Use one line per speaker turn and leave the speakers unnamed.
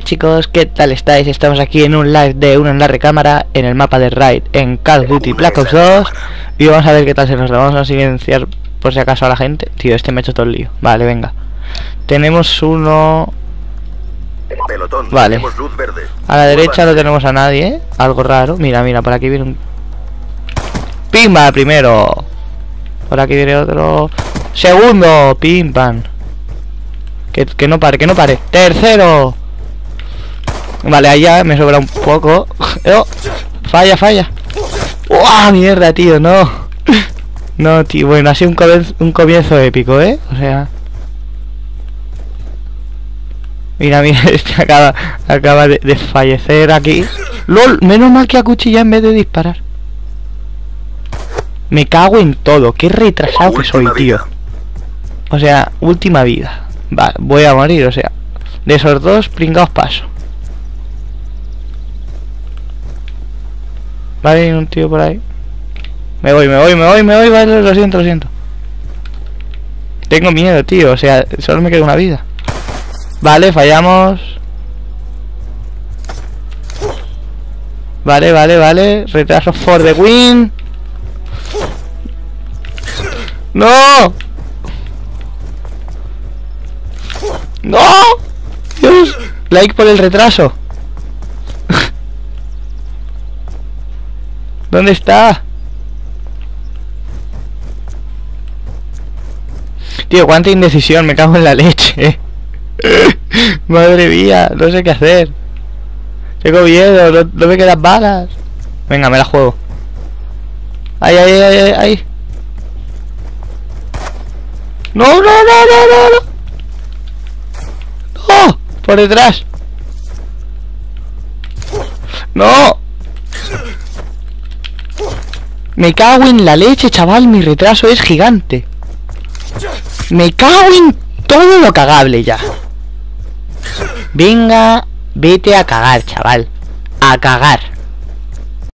Hola chicos, ¿qué tal estáis? Estamos aquí en un live de uno en la recámara en el mapa de Raid en Call of Duty Black Ops 2 y vamos a ver qué tal se nos da. Vamos a silenciar por si acaso a la gente. Tío, este me ha hecho todo el lío. Vale, venga. Tenemos uno...
Pelotón,
Vale.
tenemos luz verde.
A la derecha no tenemos a nadie, ¿eh? Algo raro. Mira, mira, por aquí viene un... ¡Pimba! Primero. Por aquí viene otro... Segundo. Pim, pam. Que, que no pare, que no pare. Tercero. Vale, allá me sobra un poco. Oh, falla, falla. ¡Uah! Mierda, tío, no. No, tío, bueno, ha sido un comienzo, un comienzo épico, ¿eh? O sea... Mira, mira, este acaba, acaba de, de fallecer aquí. LOL, menos mal que acuchilla en vez de disparar. Me cago en todo, qué retrasado que soy, tío. O sea, última vida. Va, voy a morir, o sea. De esos dos, pringaos paso. Vale, un tío por ahí. Me voy, me voy, me voy, me voy, vale, lo siento, lo siento. Tengo miedo, tío, o sea, solo me queda una vida. Vale, fallamos. Vale, vale, vale. Retraso for the win. ¡No! ¡No! ¡Dios! Like por el retraso. ¿Dónde está? Tío, cuánta indecisión, me cago en la leche. Madre mía, no sé qué hacer. Tengo miedo, no, me quedan balas. Venga, me la juego. Ay, ay, ay, ay. No, no, no, no, no, no. No, por detrás. No. Me cago en la leche, chaval, mi retraso es gigante. Me cago en todo lo cagable ya. Venga, vete a cagar, chaval. A cagar.